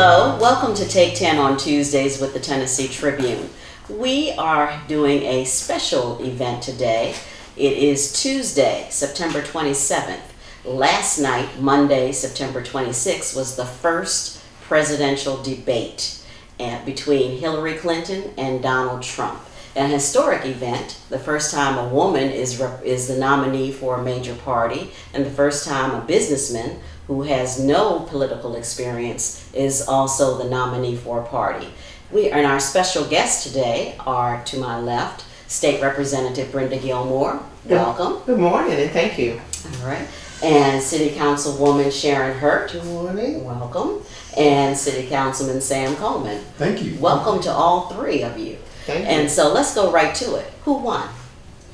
Hello, welcome to Take 10 on Tuesdays with the Tennessee Tribune. We are doing a special event today. It is Tuesday, September 27th. Last night, Monday, September 26th, was the first presidential debate uh, between Hillary Clinton and Donald Trump. An historic event, the first time a woman is, is the nominee for a major party, and the first time a businessman who has no political experience is also the nominee for a party. We and our special guests today are to my left, State Representative Brenda Gilmore. Welcome. Good morning and thank you. All right. And City Councilwoman Sharon Hurt. Good morning. Welcome. And City Councilman Sam Coleman. Thank you. Welcome to all three of you. Thank you. And so let's go right to it. Who won?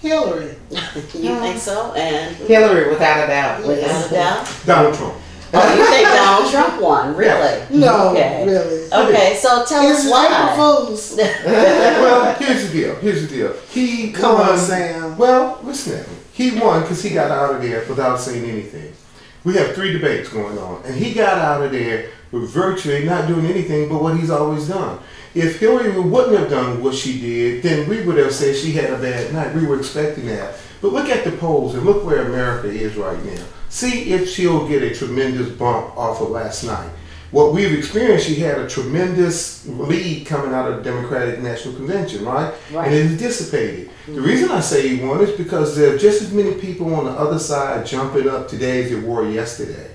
Hillary. you think so? And Hillary, without a doubt. without a doubt. Donald Trump. Oh, you think Donald Trump won? Really? No, Okay. really. Okay, so tell It's us April why. Fools. well, here's the deal. Here's the deal. He Come won. on, Sam. Well, listen at me. He won because he got out of there without saying anything. We have three debates going on, and he got out of there with virtually not doing anything but what he's always done. If Hillary wouldn't have done what she did, then we would have said she had a bad night. We were expecting that. But look at the polls and look where America is right now. See if she'll get a tremendous bump off of last night. What we've experienced, she had a tremendous lead coming out of the Democratic National Convention, right? Right. And it dissipated. The mm-hmm. reason I say he won is because there are just as many people on the other side jumping up today as there were yesterday.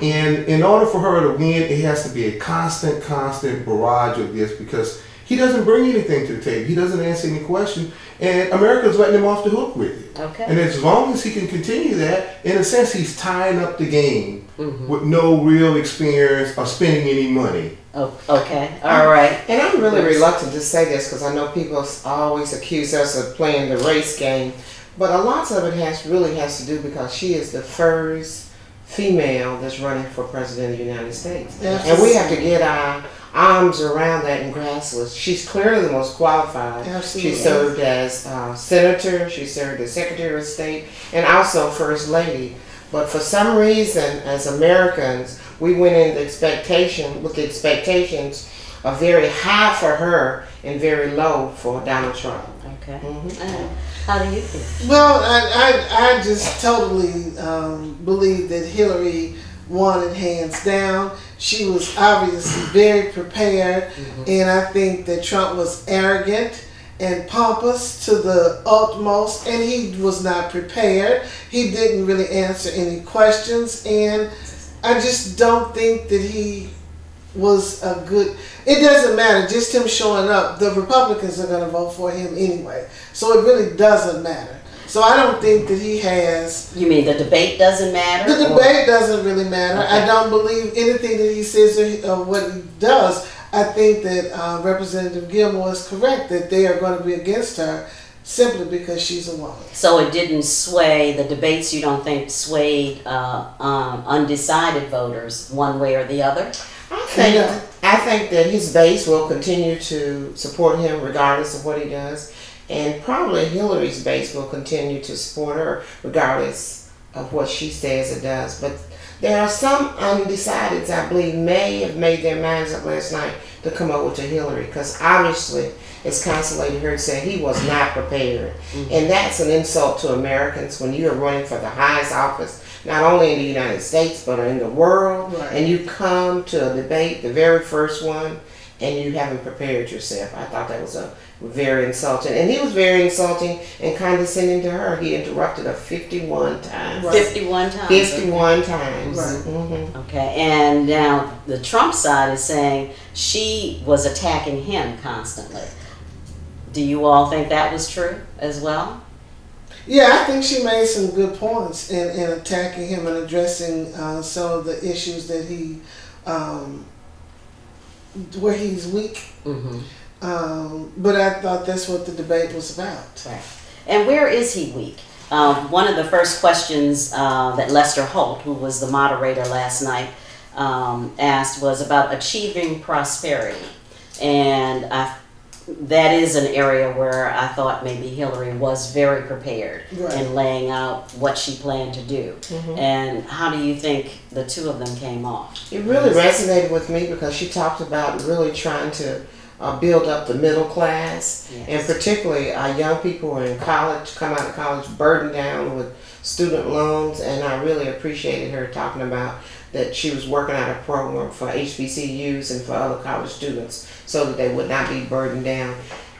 And in order for her to win, it has to be a constant, constant barrage of this because he doesn't bring anything to the table. He doesn't answer any question. And America's letting him off the hook with it. Okay. And as long as he can continue that, in a sense, he's tying up the game Mhm. with no real experience or spending any money. Oh, okay. All right. And I'm really reluctant to say this because I know people always accuse us of playing the race game, but a lot of it has really has to do because she is the first female that's running for president of the United States, and we have to get our arms around that and grasp it. She's clearly the most qualified. Absolutely. She served as uh, senator, she served as secretary of state, and also first lady. But for some reason, as Americans, we went in the expectation with the expectations of very high for her and very low for Donald Trump. Okay. Mhm. Uh, how do you feel? Well, I, I, I just totally um, believe that Hillary won it hands down. She was obviously very prepared, mm-hmm. and I think that Trump was arrogant and pompous to the utmost, and he was not prepared. He didn't really answer any questions, and I just don't think that he was a good. It doesn't matter. Just him showing up, the Republicans are going to vote for him anyway. So it really doesn't matter. So I don't think that he has. You mean the debate doesn't matter? The or- debate doesn't really matter. Okay. I don't believe anything that he says or, or what he does. I think that uh, Representative Gilmore is correct that they are going to be against her simply because she's a woman. So it didn't sway the debates. You don't think swayed uh, um, undecided voters one way or the other? I think Yeah. I think that his base will continue to support him regardless of what he does, and probably Hillary's base will continue to support her regardless of what she says or does. But there are some undecideds I believe may have made their minds up last night to come over to Hillary because obviously, as Consul Hurt said, he was not prepared, mm-hmm. and that's an insult to Americans when you are running for the highest office. Not only in the United States, but in the world, Right. and you come to a debate, the very first one, and you haven't prepared yourself. I thought that was a very insulting, and he was very insulting and condescending to her. He interrupted her fifty-one times. Right. 51 times. Fifty-one times. Right. hmm Okay, and now the Trump side is saying she was attacking him constantly. Do you all think that was true as well? Yeah, I think she made some good points in, in attacking him and addressing uh, some of the issues that he, um, where he's weak. Mm-hmm. Um, but I thought that's what the debate was about. Right. And where is he weak? Um, one of the first questions uh, that Lester Holt, who was the moderator last night, um, asked was about achieving prosperity. And I that is an area where I thought maybe Hillary was very prepared Right. in laying out what she planned to do. And how do you think the two of them came off? It really resonated with me because she talked about really trying to uh, build up the middle class, Yes. and particularly uh, young people who are in college, come out of college burdened down with student loans. And I really appreciated her talking about that she was working out a program for HBCUs and for other college students so that they would not be burdened down.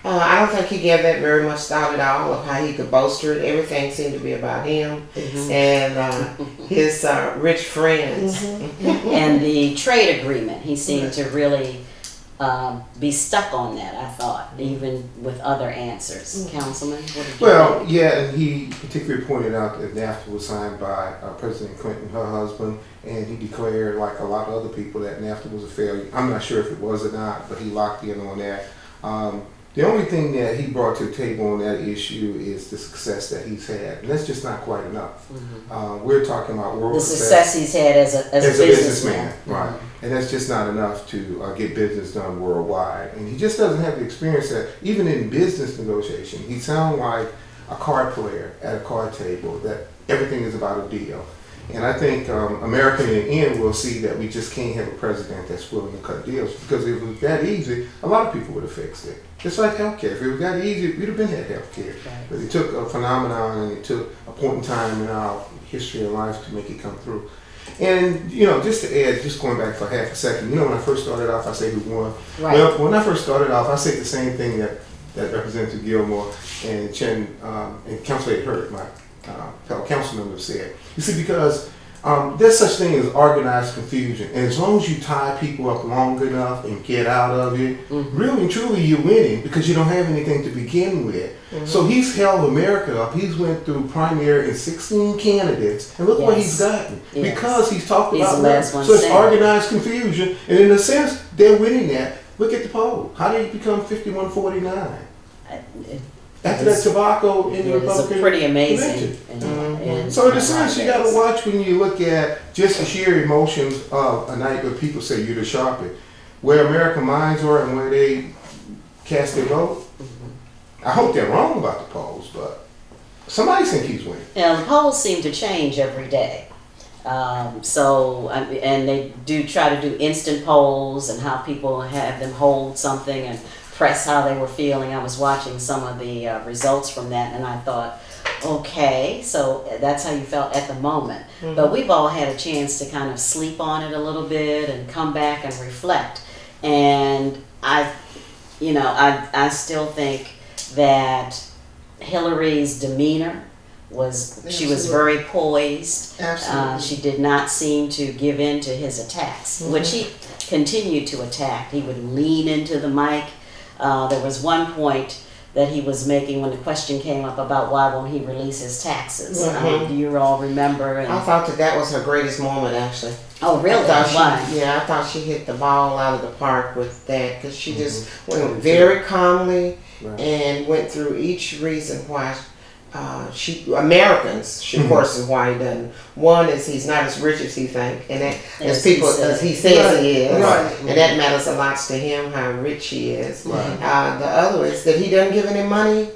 Uh, I don't think he gave that very much thought at all of how he could bolster it. Everything seemed to be about him and uh, his uh, rich friends. and the trade agreement, he seemed to really um, be stuck on that, I thought, even with other answers. Councilman, what did you Well, think? yeah, he particularly pointed out that NAFTA was signed by uh, President Clinton, her husband, and he declared, like a lot of other people, that NAFTA was a failure. I'm not sure if it was or not, but he locked in on that. Um, the only thing that he brought to the table on that issue is the success that he's had, and that's just not quite enough. Uh, we're talking about world Mm-hmm. The success he's had as a, as, as a a businessman. businessman, right? And that's just not enough to uh, get business done worldwide. And he just doesn't have the experience that even in business negotiation, he sounds like a card player at a card table. That everything is about a deal. And I think um, America in the end will see that we just can't have a president that's willing to cut deals because if it was that easy, a lot of people would have fixed it. Just like healthcare. If it was that easy, we'd have been had healthcare. Right. But it took a phenomenon and it took a point in time in our history and life to make it come through. And you know, just to add, just going back for half a second, you know, when I first started off, I say who won. Right. Well, when I first started off, I said the same thing that that Representative Gilmore and Chen um, and Councilor Hurt, my uh, fellow council members, said. You see, because um, there's such thing as organized confusion, and as long as you tie people up long enough and get out of it, really and truly you're winning because you don't have anything to begin with. So he's held America up. He's went through primary and 16 candidates, and look what he's gotten Yes. because he's talked He's about one So it's organized confusion, and in a sense, they're winning that. Look at the poll. How did he become 51-49? After that tobacco in the It is a Republican pretty amazing. And, and- So in a sense, you got to watch when you look at just the sheer emotions of a night where people say you're the sharpest, where American minds are and where they cast their vote. Mm-hmm. I hope they're wrong about the polls, but somebody think he's winning. Now, the polls seem to change every day. Um, so, and they do try to do instant polls and how people have them hold something and press how they were feeling. I was watching some of the uh, results from that and I thought, okay, so that's how you felt at the moment. But we've all had a chance to kind of sleep on it a little bit and come back and reflect. And I, you know, I, I still think that Hillary's demeanor was, she was very poised. Absolutely. Uh, she did not seem to give in to his attacks, which he continued to attack. He would lean into the mic. Uh, there was one point that he was making when the question came up about why won't he release his taxes. Mhm. Um, do you all remember? And, I thought that that was her greatest moment, actually. oh, really? I thought she, Why? Yeah, I thought she hit the ball out of the park with that because she just Mhm. went very calmly Right. and went through each reason why uh, she Americans of course, is why he doesn't. One is he's not as rich as he think, and that As as people said. as he says he is, Right. and that matters a lot to him how rich he is. Right. Uh, the other is that he doesn't give any money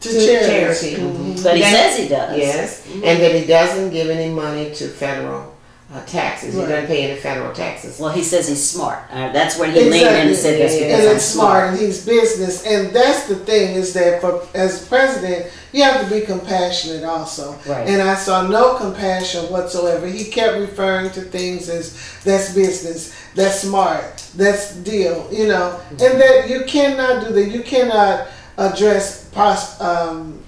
to, to charity. charity. Mhm. But he Then- says he does. Yes, and that he doesn't give any money to federal uh, taxes. He Right. doesn't pay any federal taxes. Well, he says he's smart. Uh, that's where he leaned in and said that's Exactly. because and I'm smart and he's business and that's the thing is that for as president you have to be compassionate also. Right. and i saw no compassion whatsoever. He kept referring to things as that's business that's smart that's deal you know? And that you cannot do that. You cannot address pros- um,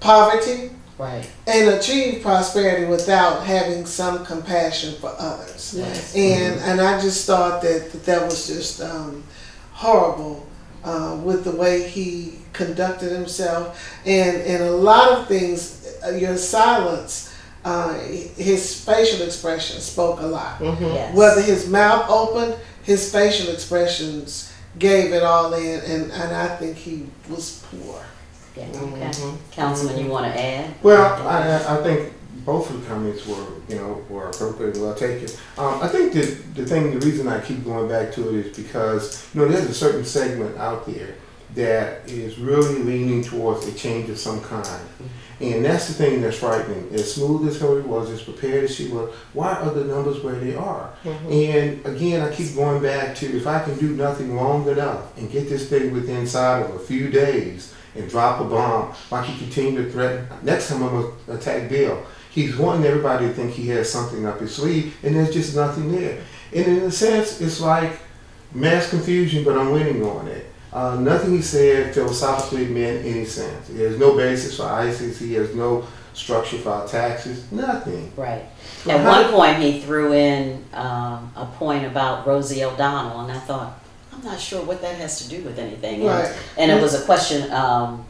poverty Right. and achieve prosperity without having some compassion for others. Yes. and and I just thought that that, that was just um, horrible uh, with the way he conducted himself and and a lot of things. Uh, your silence, uh, his facial expression spoke a lot. Mm-hmm. Yes. Whether his mouth opened, his facial expressions gave it all in, and and I think he was poor. Yeah, okay. Mhm. Councilman, you want to add? Well, I, I- I think both of the comments were, you know, were appropriate and well taken. Um, I think that the thing, the reason I keep going back to it is because, you know, there's a certain segment out there that is really leaning towards a change of some kind. And that's the thing that's frightening. As smooth as Hillary was, as prepared as she was, why are the numbers where they are? And again, I keep going back to if I can do nothing long enough and get this thing within inside of a few days and drop a bomb, why he continue to threaten? Next time I'm gonna attack Bill. He's wanting everybody to think he has something up his sleeve, and there's just nothing there. And in a sense, it's like mass confusion, but I'm winning on it. Uh, nothing he said philosophically made any sense. He has no basis for ISIS. He has no structure for our taxes. Nothing. Right. At one point, he threw in um, a point about Rosie O'Donnell, and I thought, I'm not sure what that has to do with anything. And, Right. and it was a question um,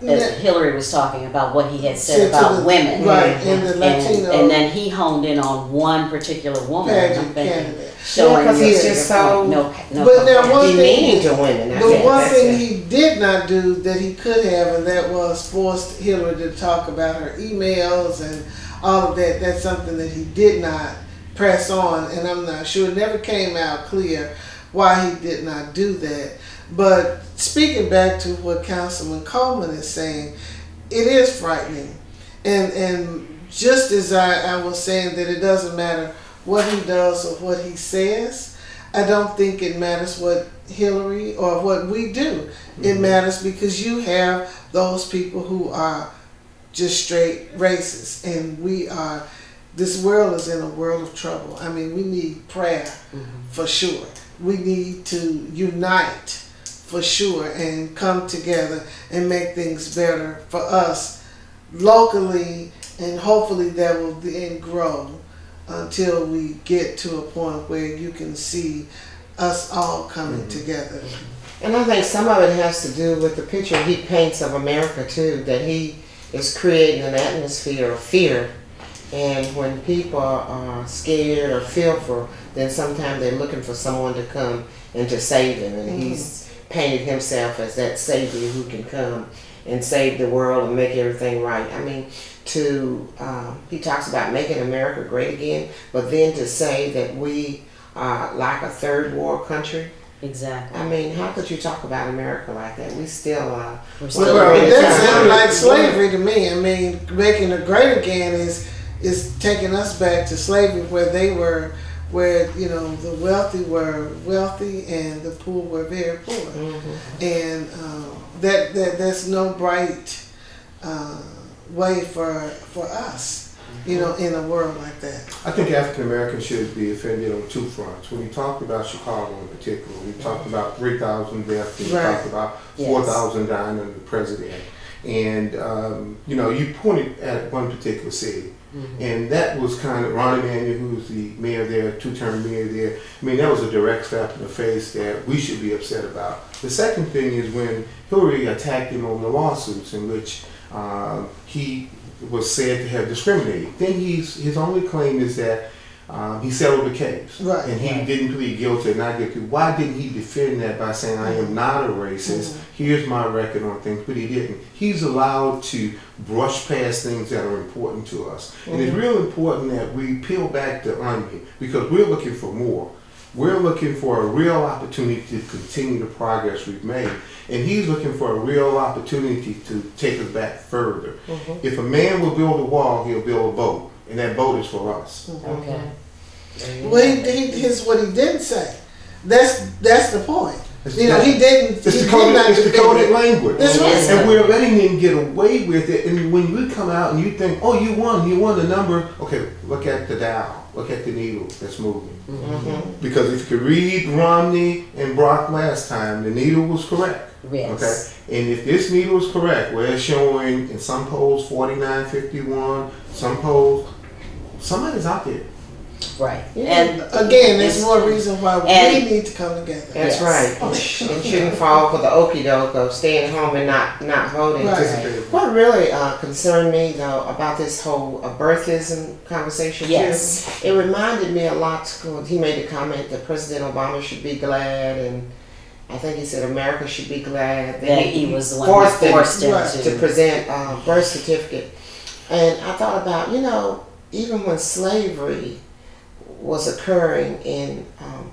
that Hillary was talking about what he had said Said about the- women. Right, and the Latino and then he honed in on one particular woman. and I'm thinking, candidate. Showing Yeah, 'cause your- he's your just point. so- no, no But now comparison. one thing, to women. I the think one thing it. he did not do that he could have, and that was forced Hillary to talk about her emails and all of that. That's something that he did not press on, and I'm not sure. It never came out clear why he did not do that. But speaking back to what Councilman Coleman is saying, it is frightening. And and just as I, I was saying that it doesn't matter what he does or what he says, I don't think it matters what Hillary or what we do. It mm-hmm. matters because you have those people who are just straight racist, and we are. This world is in a world of trouble. I mean, we need prayer mm-hmm. for sure. We need to unite for sure and come together and make things better for us locally, and hopefully that will then grow until we get to a point where you can see us all coming mm-hmm. together. And I think some of it has to do with the picture he paints of America too, that he is creating an atmosphere of fear. And when people are scared or fearful, then sometimes they're looking for someone to come and to save them. And mm-hmm. he's painted himself as that savior who can come and save the world and make everything right. I mean, to um, he talks about making America great again, but then to say that we are like a third world country. Exactly. I mean, how could you talk about America like that? We still uh, We're Well, still Well, but that not- sounds like slavery to me. I mean, making it great again is is taking us back to slavery where they were, where you know the wealthy were wealthy and the poor were very poor, Mm-hmm. and um, that that that's no bright uh, way for for us, you know, in a world like that. I think African Americans should be offended on two fronts. When you talked about Chicago in particular, we talked about 3,000 deaths, and we Right. talked about Yes. 4,000 dying under the president. And, um, you know, you pointed at one particular city. And that was kind of Rahm Emanuel, who was the mayor there, two-term mayor there. I mean, that was a direct slap in the face that we should be upset about. The second thing is when Hillary attacked him on the lawsuits in which um, he was said to have discriminated. Then he's his only claim is that um, he settled the case, Right. and he Right. didn't plead guilty or not guilty. Why didn't he defend that by saying, "I am mm-hmm. not a racist. Mm-hmm. Here's my record on things," but he didn't. He's allowed to brush past things that are important to us, and it's mm-hmm. real important that we peel back the onion because we're looking for more. We're looking for a real opportunity to continue the progress we've made. And he's looking for a real opportunity to take us back further. If a man will build a wall, he'll build a boat. And that boat is for us. Okay. Well, he, he his what he didn't say. That's that's the point. It's You know, not- he didn't. It's he the coded, it's the coded it. language. That's right. And we're letting him get away with it. And when we come out and you think, oh, you won, you won the number. Okay, look at the dial. Look at the needle that's moving. Mm-hmm. Because if you could read Romney and Barack last time, the needle was correct. Yes. Okay. And if this needle is correct, where it's showing in some polls 49, 51, some polls, somebody's out there. Right. Yeah. And Again, there's it's- more reason why And- we need to come together. That's Yes. right. And shouldn't fall for the okey doke of staying home and not not voting. Right. What really uh, concerned me though about this whole uh, birtherism conversation too, Yes. it reminded me a lot. He made the comment that President Obama should be glad, and I think he said America should be glad that he was the one who forced him forced him Right. to to. present a birth certificate. And I thought about, you know, even when slavery was occurring in um,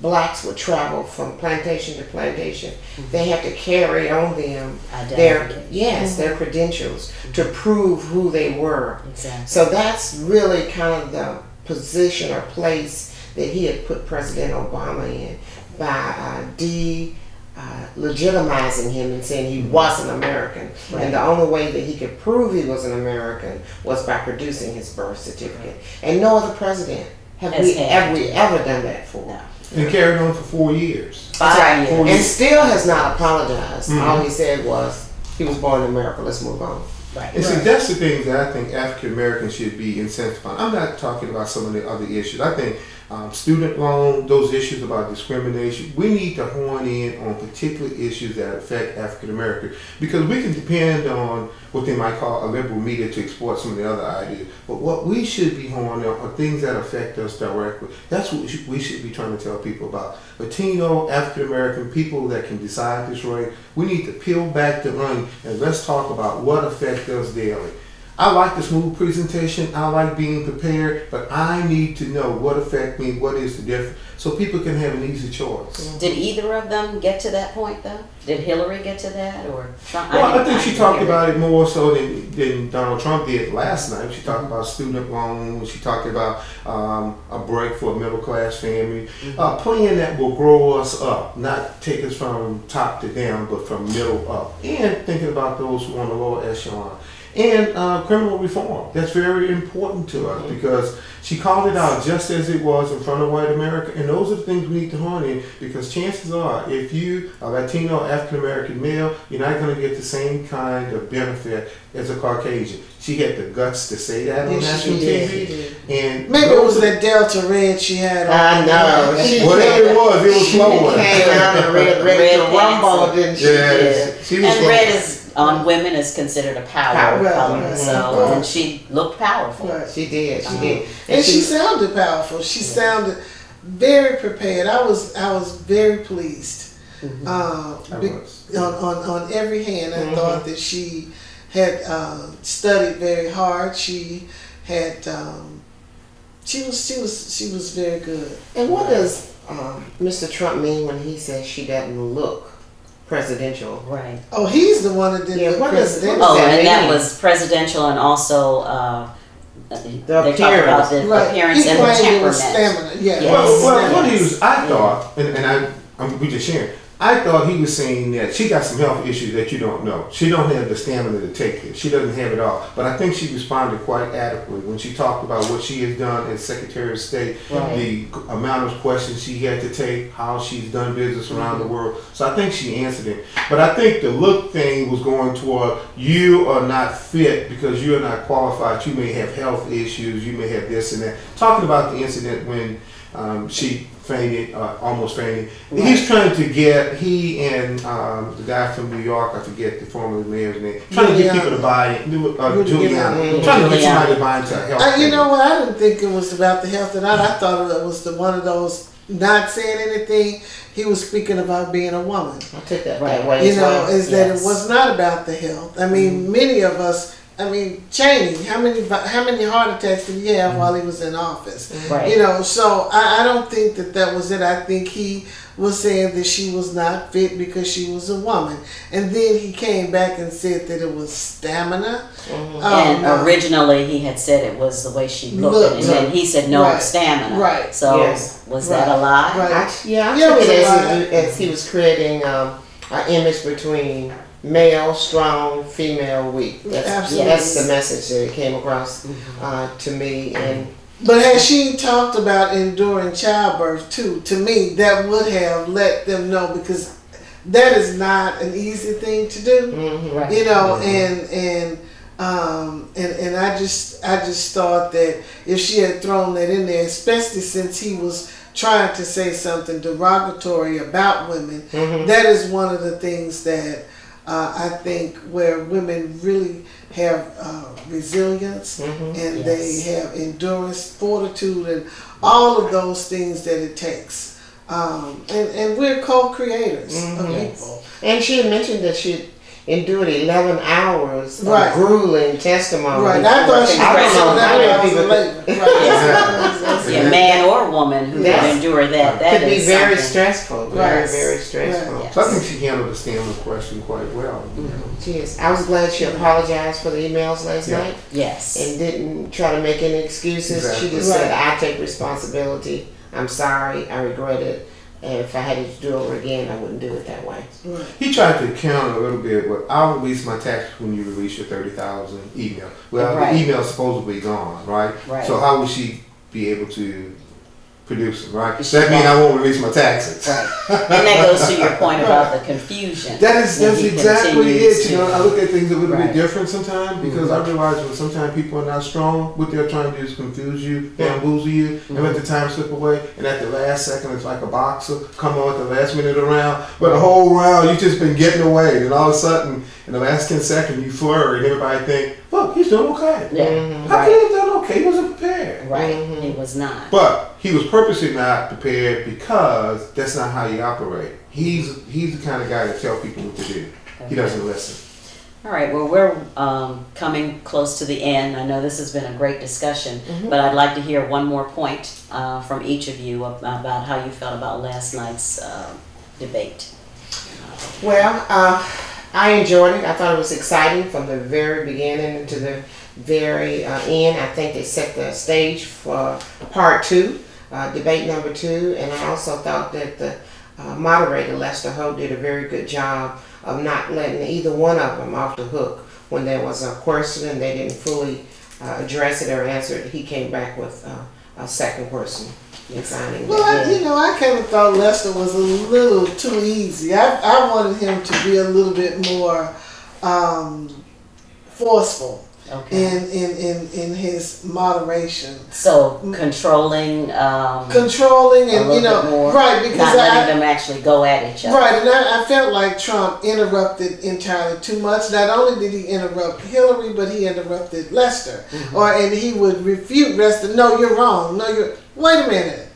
blacks would travel from plantation to plantation, they had to carry on them their yes their credentials to prove who they were. Exactly. So that's really kind of the position or place that he had put President Obama in by uh, de uh, legitimizing him and saying he was an American. Right. And the only way that he could prove he was an American was by producing his birth certificate. And no other president have Has we had have we ever done that for. No. And carried on for four years. Five right. years. And still has not apologized. Mhm. All he said was he was born in America. Let's move on. Right. And see, Right. that's the things that I think African Americans should be incentivized on. I'm not talking about some of the other issues. I think um, student loan, those issues about discrimination, we need to hone in on particular issues that affect African Americans because we can depend on what they might call a liberal media to export some of the other ideas. But what we should be honing on are things that affect us directly. That's what we should be trying to tell people about. Latino, African American people that can decide this right. We need to peel back the onion and let's talk about what affects us daily. I like the smooth presentation. I like being prepared, but I need to know what affect me, what is the difference, so people can have an easy choice. Did either of them get to that point though? Did Hillary get to that or Trump? Well, I didn't- think she talked about it more so than, than Donald Trump did last night. She talked about student loans. She talked about um, a break for a middle class family. A plan that will grow us up, not take us from top to down, but from middle up. And thinking about those who are on the lower echelon. And uh, criminal reform. That's very important to us because she called it out just as it was in front of white America. And those are the things we need to hone in because chances are, if you are Latino, African American male, you're not going to get the same kind of benefit as a Caucasian. She had the guts to say that on Yes, national she TV. did. And Maybe it was those that Delta red she had on. I know. She Whatever it was, it was She flowing. came out and read, ready Red to rumble, didn't she? Yeah, she was And flowing. red is on women is considered a power Power, color, right, so right. and she looked powerful. Right. She did. She Uh-huh. did. and she sounded powerful. She sounded very prepared. I was I was very pleased. Mm-hmm. Uh, I was. on, on on every hand, I Mhm. thought that she had uh, studied very hard. She had um, she was she was she was very good. And what does um, Mr. Trump mean when he says she doesn't look presidential? Right. Oh, he's the one that did Yeah, the what is- president. what Oh, that and that was presidential and also uh, they talk appearance. about the Right. appearance he and the temperament. stamina. Yeah. Yes. Well, well, what he was, I thought, and, and I, I'm, we just sharing. I thought he was saying that she got some health issues that you don't know. She don't have the stamina to take it. She doesn't have it all. But I think she responded quite adequately when she talked about what she has done as Secretary of State, Right. the amount of questions she had to take, how she's done business around the world. So I think she answered it. But I think the look thing was going toward you are not fit because you are not qualified. You may have health issues. You may have this and that. Talking about the incident when um, she fainted, uh, almost fainted. He's trying to get he and um, the guy from New York, I forget the former mayor's name, trying to get Giuliani. people to buy it. Uh, Giuliani. Giuliani, trying to get Giuliani. somebody to buy into health. I, you know what? I didn't think it was about the health and I, I thought it was the one of those not saying anything. He was speaking about being a woman. I took that Right. that way You know, well. is that it was not about the health. I mean, many of us. I mean, Cheney. How many? How many heart attacks did he have while he was in office? Right. You know, so I, I don't think that that was it. I think he was saying that she was not fit because she was a woman, and then he came back and said that it was stamina. Mhm. Oh, and originally he had said it was the way she looked, Looked. and then he said no Right. stamina. Right. So Yes. was Right. that a lie? Right. I, yeah, I Yeah, took it it was a as, he, as he was creating um, an image between male, strong, female, weak. That's, Absolutely. that's the message that it came across uh, to me. And But had she talked about enduring childbirth too, to me that would have let them know because that is not an easy thing to do. mhm. Right. You know, and and um and, and I just I just thought that if she had thrown that in there, especially since he was trying to say something derogatory about women, Mhm. that is one of the things that uh, I think where women really have uh, resilience Mhm. and Yes. they have endurance, fortitude, and all of those things that it takes. Um, and, and we're co-creators of Mhm. people. And she had mentioned that she endured 11 hours of Right. grueling testimony. Right. I thought she I don't know how was later. Right. Yes. Yes. Yes. Man or woman who Yes. could endure that. That Could be very something. stressful. Very, Right. very stressful. Right. So I think she handled the Stanley question quite well. you mm-hmm. know. She is. I was glad she apologized for the emails last Yeah. night Yes. and didn't try to make any excuses. Exactly. She just said, I take responsibility. I'm sorry. I regret it. And if I had to do it over again, I wouldn't do it that way. Right. He tried to counter a little bit, but I'll release my tax when you release your thirty thousand email. Well, Right. the email's supposedly gone, right? Right. So how would she be able to produce them, right? She So that means I won't release my taxes. Right. And that goes to your point about the confusion. That is that's exactly continues it. You know, I look at things a little Right. Mm-hmm. bit different sometimes because I realize when sometimes people are not strong, what they're trying to do is confuse you, bamboozle you, and let the time slip away. And at the last second, it's like a boxer come on at the last minute of the round, but the whole round you've just been getting away, and all of a sudden, in the last ten seconds, you flurry, and everybody think, "Look, he's doing okay." Yeah. Mhm. How Right. can he have done okay? He wasn't prepared. Right. Mhm. He was not. But he was purposely not prepared because that's not how he operates. He's he's the kind of guy that tell people what to do. He doesn't listen. All right, well, we're um, coming close to the end. I know this has been a great discussion, but I'd like to hear one more point uh, from each of you about how you felt about last night's uh, debate. Well, uh, I enjoyed it. I thought it was exciting from the very beginning to the very uh, end. I think they set the stage for part two, uh, debate number two, and I also thought that the uh, moderator Lester Holt did a very good job of not letting either one of them off the hook when there was a question and they didn't fully uh, address it or answer it. He came back with uh, a second person Well, I, you know, I kind of thought Lester was a little too easy. I, I wanted him to be a little bit more um, forceful Okay. in, in, in, in his moderation. So controlling, um, Controlling and, you know, more, right, because not I, letting them actually go at each other. Right, and I, I felt like Trump interrupted entirely too much. Not only did he interrupt Hillary, but he interrupted Lester, Mm-hmm. or and he would refute Lester. No, you're wrong. No, you're. Wait a minute.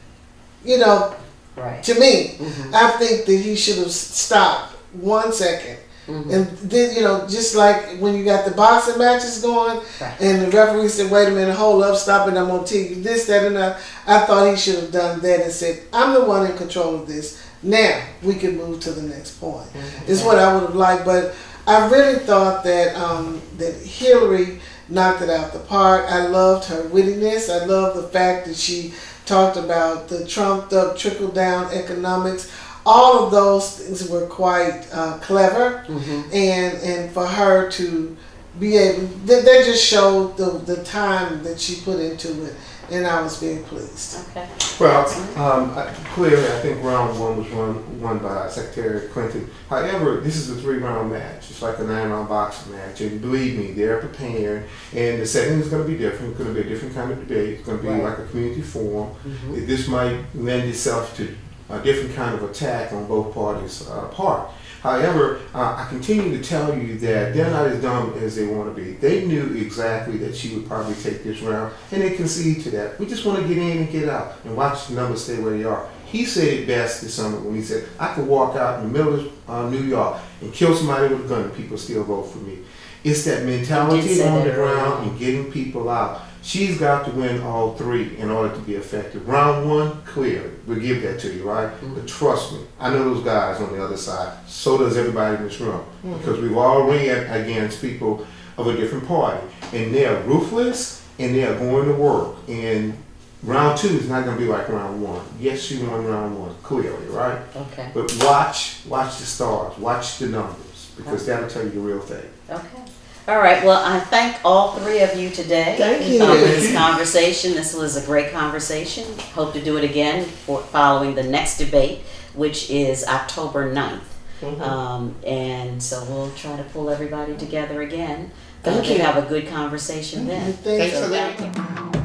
You know, Right. to me, Mhm. I think that he should have stopped one second. Mhm. And then, you know, just like when you got the boxing matches going, Right. and the referee said, wait a minute, hold up, stop it, I'm going to tell you this, that, and that. I thought he should have done that and said, I'm the one in control of this. Now we can move to the next point. Is what I would have liked. But I really thought that um, that Hillary knocked it out the park. I loved her wittiness. I love the fact that she talked about the trumped up trickle down economics. All of those things were quite uh, clever, Mhm. and and for her to be able, they, they just showed the the time that she put into it, and I was very pleased. Okay. Well, um, I- clearly, I think round one was won, won by Secretary Clinton. However, this is a three-round match. It's like a nine-round boxing match, and believe me, they're prepared. And the setting is going to be different. It's going to be a different kind of debate. It's going to be Right. like a community forum. Mhm. This might lend itself to a different kind of attack on both parties' uh, part. However, uh, I continue to tell you that they're not as dumb as they want to be. They knew exactly that she would probably take this round, and they concede to that. We just want to get in and get out and watch the numbers stay where they are. He said it best this summer when he said, I could walk out in the middle of uh, New York and kill somebody with a gun and people still vote for me. It's that mentality on the ground and getting people out. She's got to win all three in order to be effective. Round one, clear. We'll give that to you, right? Mm-hmm. But trust me, I know those guys on the other side. So does everybody in this room. Mm-hmm. Because we've all ran against people of a different party. And they're ruthless and they're going to work. And round two is not going to be like round one. Yes, she won round one, clearly, right? Okay. But watch, watch the stars, watch the numbers, because that'll tell you the real thing. Okay. All right. Well, I thank all three of you today Thank you. for this conversation. This was a great conversation. Hope to do it again for following the next debate, which is October 9th. Mhm. Um, and so we'll try to pull everybody together again uh, Thank to you. have a good conversation then. Thanks Thanks for thank that. you.